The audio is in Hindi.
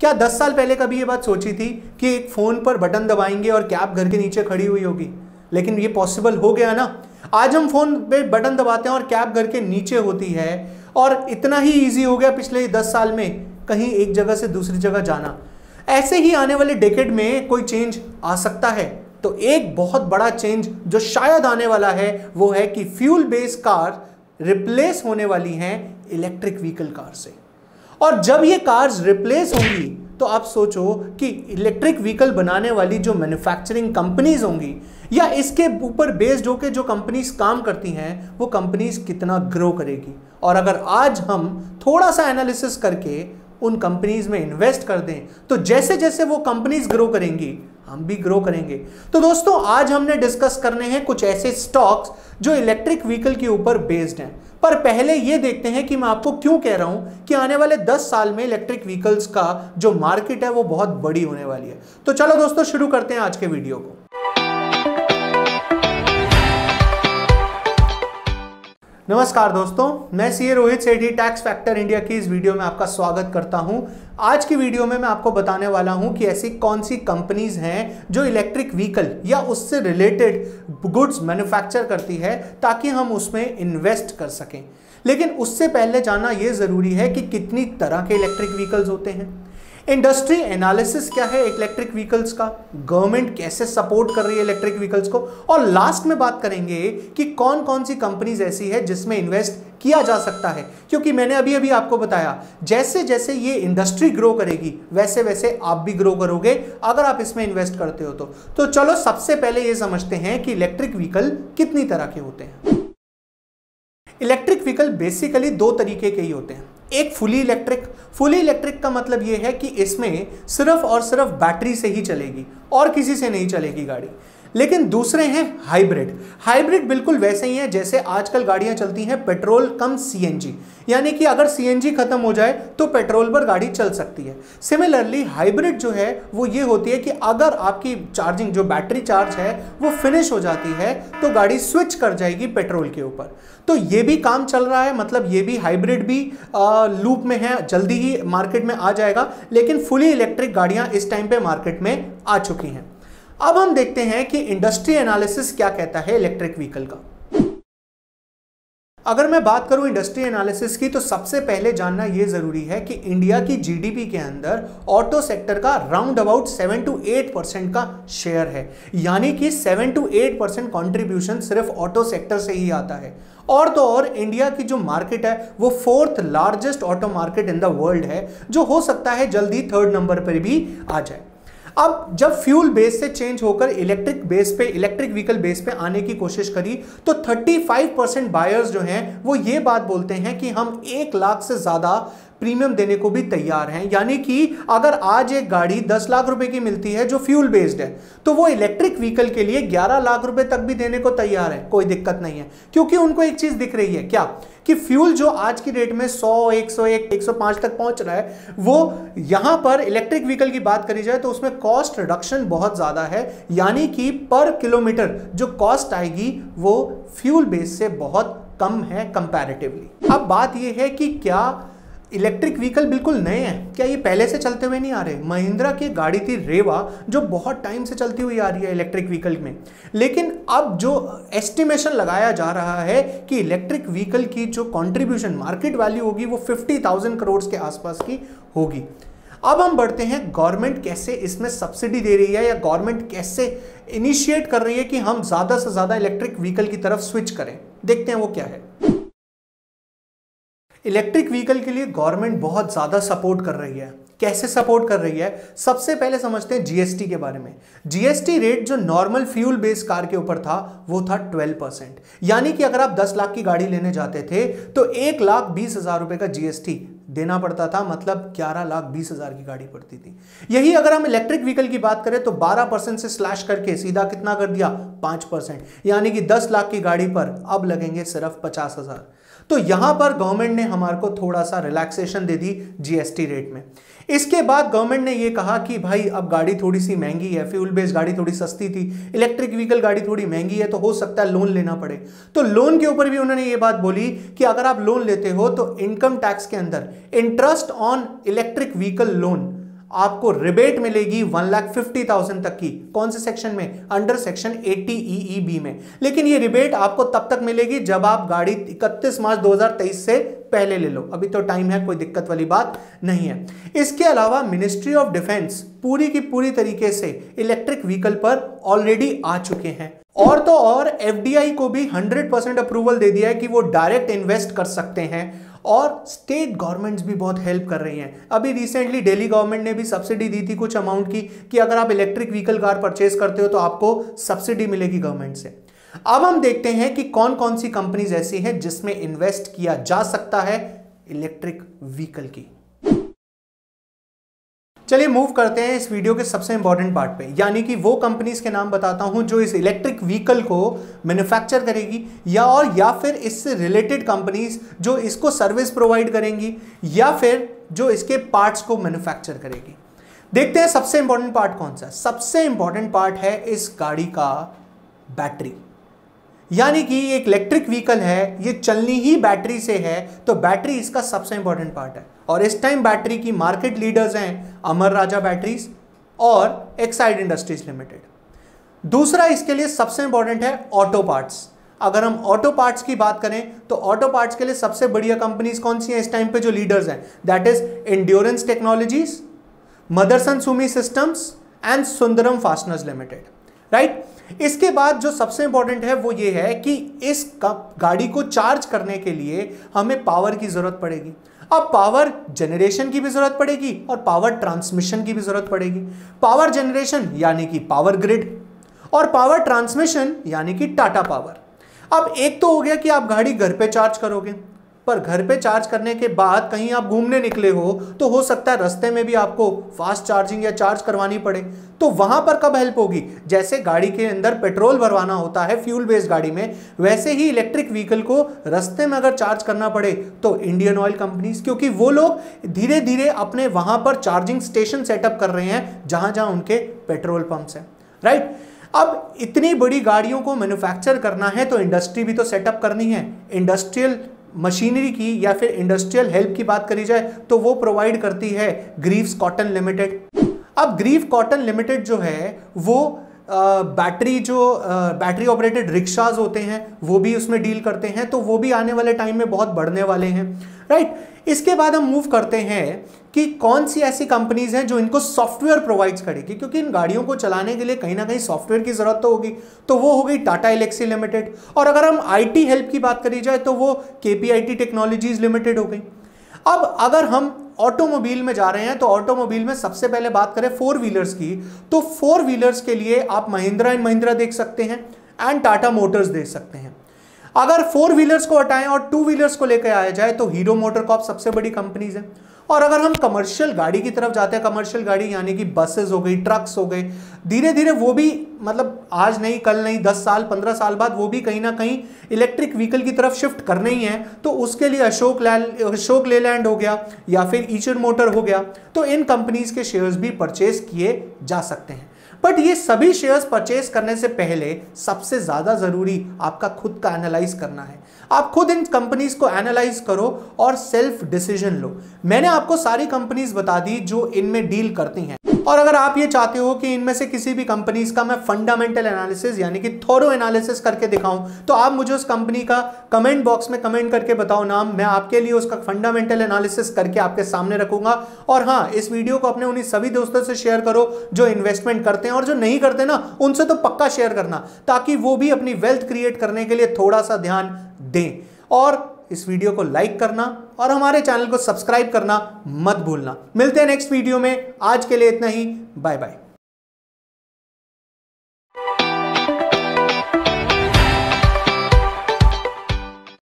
क्या 10 साल पहले कभी ये बात सोची थी कि एक फ़ोन पर बटन दबाएँगे और कैब घर के नीचे खड़ी हुई होगी? लेकिन ये पॉसिबल हो गया ना। आज हम फ़ोन पे बटन दबाते हैं और कैब घर के नीचे होती है? और इतना ही ईजी हो गया पिछले 10 साल में, कहीं एक जगह से दूसरी जगह जाना। ऐसे ही आने वाले डेकेड में कोई चेंज आ सकता है। तो एक बहुत बड़ा चेंज जो शायद आने वाला है, वो है कि फ्यूल बेस्ड कार रिप्लेस होने वाली हैं इलेक्ट्रिक व्हीकल कार से। और जब ये कार्स रिप्लेस होंगी तो आप सोचो कि इलेक्ट्रिक व्हीकल बनाने वाली जो मैन्युफैक्चरिंग कंपनीज़ होंगी, या इसके ऊपर बेस्ड होकर जो कंपनीज़ काम करती हैं, वो कंपनीज़ कितना ग्रो करेगी। और अगर आज हम थोड़ा सा एनालिसिस करके उन कंपनीज़ में इन्वेस्ट कर दें तो जैसे जैसे वो कंपनीज़ ग्रो करेंगी हम भी ग्रो करेंगे। तो दोस्तों, आज हमने डिस्कस करने हैं कुछ ऐसे स्टॉक्स जो इलेक्ट्रिक व्हीकल के ऊपर बेस्ड हैं। पर पहले ये देखते हैं कि मैं आपको क्यों कह रहा हूँ कि आने वाले 10 साल में इलेक्ट्रिक व्हीकल्स का जो मार्केट है वो बहुत बड़ी होने वाली है। तो चलो दोस्तों, शुरू करते हैं आज के वीडियो को। नमस्कार दोस्तों, मैं CA Rohit Sethi tax factor India की इस वीडियो में आपका स्वागत करता हूँ। आज की वीडियो में मैं आपको बताने वाला हूँ कि ऐसी कौन सी कंपनीज़ हैं जो इलेक्ट्रिक व्हीकल या उससे रिलेटेड गुड्स मैन्युफैक्चर करती है ताकि हम उसमें इन्वेस्ट कर सकें। लेकिन उससे पहले जानना ये ज़रूरी है कि कितनी तरह के इलेक्ट्रिक व्हीकल्स होते हैं। इंडस्ट्री एनालिसिस क्या है इलेक्ट्रिक व्हीकल्स का? गवर्नमेंट कैसे सपोर्ट कर रही है इलेक्ट्रिक व्हीकल्स को? और लास्ट में बात करेंगे कि कौन कौन सी कंपनीज़ ऐसी है जिसमें इन्वेस्ट किया जा सकता है। क्योंकि मैंने अभी अभी आपको बताया जैसे जैसे ये इंडस्ट्री ग्रो करेगी वैसे वैसे आप भी ग्रो करोगे, अगर आप इसमें इन्वेस्ट करते हो तो। तो चलो सबसे पहले ये समझते हैं कि इलेक्ट्रिक व्हीकल कितनी तरह के होते हैं। इलेक्ट्रिक व्हीकल बेसिकली दो तरीके के ही होते हैं। एक फुली इलेक्ट्रिक फुली इलेक्ट्रिक का मतलब यह है कि इसमें सिर्फ़ और सिर्फ़ बैटरी से ही चलेगी और किसी से नहीं चलेगी गाड़ी। लेकिन दूसरे हैं हाइब्रिड। हाइब्रिड बिल्कुल वैसे ही है जैसे आजकल गाड़ियाँ चलती हैं पेट्रोल कम सीएनजी यानी कि अगर सीएनजी खत्म हो जाए तो पेट्रोल पर गाड़ी चल सकती है। सिमिलरली हाइब्रिड जो है वो ये होती है कि अगर आपकी चार्जिंग जो बैटरी चार्ज है वो फिनिश हो जाती है तो गाड़ी स्विच कर जाएगी पेट्रोल के ऊपर। तो ये भी काम चल रहा है मतलब ये भी हाइब्रिड भी आ, लूप में है जल्दी ही मार्केट में आ जाएगा लेकिन फुली इलेक्ट्रिक गाड़ियाँ इस टाइम पे मार्केट में आ चुकी हैं। अब हम देखते हैं कि इंडस्ट्री एनालिसिस क्या कहता है इलेक्ट्रिक व्हीकल का। अगर मैं बात करूँ इंडस्ट्री एनालिसिस की तो सबसे पहले जानना यह ज़रूरी है कि इंडिया की जीडीपी के अंदर ऑटो सेक्टर का round about seven to eight percent का शेयर है। यानी कि seven to eight percent contribution सिर्फ़ ऑटो सेक्टर से ही आता है। और तो और इंडिया की जो मार्केट है, वो fourth largest auto market in the world है, जो हो सकता है जल्दी थर्ड नंबर पर भी आ जाए। अब जब फ्यूल बेस से चेंज होकर इलेक्ट्रिक बेस पे, इलेक्ट्रिक व्हीकल बेस पे आने की कोशिश करी तो 35 परसेंट बायर्स जो हैं, वो ये बात बोलते हैं कि हम एक लाख से ज़्यादा प्रीमियम देने को भी तैयार हैं। यानी कि अगर आज एक गाड़ी 10 लाख रुपए की मिलती है जो फ्यूल बेस्ड है तो वो इलेक्ट्रिक व्हीकल के लिए 11 लाख रुपए तक भी देने को तैयार है। कोई दिक्कत नहीं है। क्योंकि उनको एक चीज़ दिख रही है क्या? कि फ्यूल जो आज की डेट में 100, 101, 105 तक पहुँच रहा है वो यहाँ पर इलेक्ट्रिक व्हीकल की बात करी जाए तो उसमें कॉस्ट रिडक्शन बहुत ज़्यादा है। यानी कि पर किलोमीटर जो कॉस्ट आएगी वो फ्यूल बेस से बहुत कम है कंपैरेटिवली। अब बात यह है कि क्या इलेक्ट्रिक व्हीकल बिल्कुल नए हैं। क्या ये पहले से चलते हुए नहीं आ रहे? महिंद्रा की गाड़ी थी रेवा, जो बहुत टाइम से चलती हुई आ रही है इलेक्ट्रिक व्हीकल में। लेकिन अब जो एस्टिमेशन लगाया जा रहा है कि इलेक्ट्रिक व्हीकल की जो कंट्रीब्यूशन मार्केट वैल्यू होगी, वो फिफ्टी थाउज़ेंड करोड़ के आसपास की होगी। अब हम बढ़ते हैं गवर्नमेंट कैसे इसमें सब्सिडी दे रही है या गवर्नमेंट कैसे इनिशिएट कर रही है कि हम ज़्यादा से ज़्यादा इलेक्ट्रिक व्हीकल की तरफ़ स्विच करें? देखते हैं वो क्या है। इलेक्ट्रिक व्हीकल के लिए गवर्नमेंट बहुत ज़्यादा सपोर्ट कर रही है। कैसे सपोर्ट कर रही है? सबसे पहले समझते हैं जीएसटी के बारे में। जीएसटी रेट जो नॉर्मल फ्यूल बेस्ड कार के ऊपर था, वो था 12 परसेंट यानी कि अगर आप 10 लाख की गाड़ी लेने जाते थे तो एक लाख बीस हज़ार रुपए का जीएसटी देना पड़ता था। मतलब ग्यारह लाख बीस हज़ार की गाड़ी पड़ती थी। यही अगर हम इलेक्ट्रिक व्हीकल की बात करें तो बारह परसेंट से स्लैश करके सीधा कितना कर दिया? पाँच परसेंट यानी कि दस लाख की गाड़ी पर अब लगेंगे सिर्फ़ पचास हज़ार। तो यहाँ पर गवर्नमेंट ने हमारे को थोड़ा सा रिलैक्सेशन दे दी जीएसटी रेट में। इसके बाद गवर्नमेंट ने यह कहा कि भाई, अब गाड़ी थोड़ी सी महँगी है फ्यूल बेस्ड गाड़ी थोड़ी सस्ती थी इलेक्ट्रिक व्हीकल गाड़ी थोड़ी महँगी है तो हो सकता है लोन लेना पड़े। तो लोन के ऊपर भी उन्होंने ये बात बोली कि अगर आप लोन लेते हो तो इनकम टैक्स के अंदर interest on electric vehicle loan आपको रिबेट मिलेगी वन लाख फिफ्टी थाउज़ेंड तक की। कौन से सेक्शन में? अंडर सेक्शन एट्टी बी में। लेकिन ये रिबेट आपको तब तक मिलेगी जब आप गाड़ी 31 मार्च 2023 से पहले ले लो। अभी तो टाइम है, कोई दिक्कत वाली बात नहीं है। इसके अलावा मिनिस्ट्री ऑफ़ डिफेंस पूरी की पूरी तरीके से इलेक्ट्रिक व्हीकल पर ऑलरेडी आ चुके हैं। और तो और एफडीआई को भी 100 परसेंट अप्रूवल दे दिया है कि वो डायरेक्ट इन्वेस्ट कर सकते हैं। और स्टेट गवर्नमेंट्स भी बहुत हेल्प कर रही हैं। अभी रिसेंटली दिल्ली गवर्नमेंट ने भी सब्सिडी दी थी कुछ अमाउंट की कि अगर आप इलेक्ट्रिक व्हीकल कार परचेज करते हो तो आपको सब्सिडी मिलेगी गवर्नमेंट से। अब हम देखते हैं कि कौन कौन सी कंपनीज़ ऐसी हैं जिसमें इन्वेस्ट किया जा सकता है इलेक्ट्रिक व्हीकल की। चलिए मूव करते हैं इस वीडियो के सबसे इंपॉर्टेंट पार्ट पे। यानी कि वो कंपनीज़ के नाम बताता हूँ जो इस इलेक्ट्रिक व्हीकल को मैन्युफैक्चर करेगी या और, या फिर इससे रिलेटेड कंपनीज़ जो इसको सर्विस प्रोवाइड करेंगी या फिर जो इसके पार्ट्स को मैन्युफैक्चर करेगी। देखते हैं सबसे इंपॉर्टेंट पार्ट कौन सा। सबसे इंपॉर्टेंट पार्ट है इस गाड़ी का बैटरी यानी कि एक इलेक्ट्रिक व्हीकल है, ये चलनी ही बैटरी से है तो बैटरी इसका सबसे इंपॉर्टेंट पार्ट है। और इस टाइम बैटरी की मार्केट लीडर्स हैं अमर राजा बैटरीज और एक्साइड इंडस्ट्रीज़ लिमिटेड दूसरा इसके लिए सबसे इंपॉर्टेंट है ऑटो पार्ट्स अगर हम ऑटो पार्ट्स की बात करें तो ऑटो पार्ट्स के लिए सबसे बढ़िया कंपनीज़ कौन सी हैं इस टाइम पे जो लीडर्स हैं? That is Endurance technologies Motherson Sumi systems and Sundaram fasteners limited right इसके बाद जो सबसे इंपॉर्टेंट है, वो ये है कि इस गाड़ी को चार्ज करने के लिए हमें पावर की ज़रूरत पड़ेगी। अब पावर जनरेशन की भी ज़रूरत पड़ेगी और पावर ट्रांसमिशन की भी ज़रूरत पड़ेगी। पावर जनरेशन यानी कि पावर ग्रिड और पावर ट्रांसमिशन यानी कि टाटा पावर अब एक तो हो गया कि आप गाड़ी घर पे चार्ज करोगे। पर घर पे चार्ज करने के बाद कहीं आप घूमने निकले हो तो हो सकता है रास्ते में भी आपको फास्ट चार्जिंग या चार्ज करवानी पड़े। तो वहाँ पर कब हेल्प होगी? जैसे गाड़ी के अंदर पेट्रोल भरवाना होता है फ्यूल बेस्ड गाड़ी में, वैसे ही इलेक्ट्रिक व्हीकल को रास्ते में अगर चार्ज करना पड़े तो इंडियन ऑयल कंपनीज़ क्योंकि वो लोग धीरे धीरे अपने वहाँ पर चार्जिंग स्टेशन सेटअप कर रहे हैं जहाँ जहाँ उनके पेट्रोल पंप्स हैं। राइट अब इतनी बड़ी गाड़ियों को मैन्युफैक्चर करना है तो इंडस्ट्री भी तो सेटअप करनी है। इंडस्ट्रियल मशीनरी की या फिर इंडस्ट्रियल हेल्प की बात करी जाए तो वो प्रोवाइड करती है ग्रीव्स कॉटन लिमिटेड। अब ग्रीव कॉटन लिमिटेड जो है, वो बैटरी जो बैटरी ऑपरेटेड रिक्शाज होते हैं, वो भी उसमें डील करते हैं तो वो भी आने वाले टाइम में बहुत बढ़ने वाले हैं। राइट इसके बाद हम मूव करते हैं कि कौन सी ऐसी कंपनीज़ हैं जो इनको सॉफ्टवेयर प्रोवाइड्स करेगी, क्योंकि इन गाड़ियों को चलाने के लिए कहीं ना कहीं सॉफ्टवेयर की ज़रूरत तो होगी तो वो हो गई टाटा इलेक्सी लिमिटेड और अगर हम आईटी हेल्प की बात करी जाए तो वो केपीआईटी टेक्नोलॉजीज़ लिमिटेड हो गई। अब अगर हम ऑटोमोबाइल में जा रहे हैं तो ऑटोमोबाइल में सबसे पहले बात करें फोर व्हीलर्स की। तो फोर व्हीलर्स के लिए आप महिंद्रा एंड महिंद्रा देख सकते हैं एंड टाटा मोटर्स देख सकते हैं। अगर फोर व्हीलर्स को हटाएँ और टू व्हीलर्स को लेकर आया जाए तो हीरो मोटर कॉप सबसे बड़ी कंपनीज़ है। और अगर हम कमर्शियल गाड़ी की तरफ़ जाते हैं कमर्शियल गाड़ी यानी कि बसेस हो गई ट्रक्स हो गए धीरे धीरे वो भी मतलब आज नहीं, कल नहीं, दस साल, पंद्रह साल बाद वो भी कहीं ना कहीं इलेक्ट्रिक व्हीकल की तरफ़ शिफ्ट करने ही है। तो उसके लिए अशोक लैंड अशोक लेलैंड हो गया या फिर ईचर मोटर हो गया तो इन कंपनीज़ के शेयर्स भी परचेज किए जा सकते हैं। बट ये सभी शेयर्स परचेज करने से पहले सबसे ज़्यादा ज़रूरी आपका खुद का एनालाइज करना है। आप खुद इन कंपनीज़ को एनालाइज करो और सेल्फ डिसीज़न लो। मैंने आपको सारी कंपनीज़ बता दी जो इनमें डील करती हैं। और अगर आप ये चाहते हो कि इनमें से किसी भी कंपनीज़ का मैं फंडामेंटल एनालिसिस यानी कि थोरो एनालिसिस करके दिखाऊँ तो आप मुझे उस कंपनी का कमेंट बॉक्स में कमेंट करके बताओ नाम, मैं आपके लिए उसका फंडामेंटल एनालिसिस करके आपके सामने रखूँगा। और हाँ इस वीडियो को अपने उन्हीं सभी दोस्तों से शेयर करो जो इन्वेस्टमेंट करते हैं और जो नहीं करते ना, उनसे तो पक्का शेयर करना, ताकि वो भी अपनी वेल्थ क्रिएट करने के लिए थोड़ा सा ध्यान दें। और इस वीडियो को लाइक करना और हमारे चैनल को सब्सक्राइब करना मत भूलना। मिलते हैं नेक्स्ट वीडियो में। आज के लिए इतना ही। Bye bye.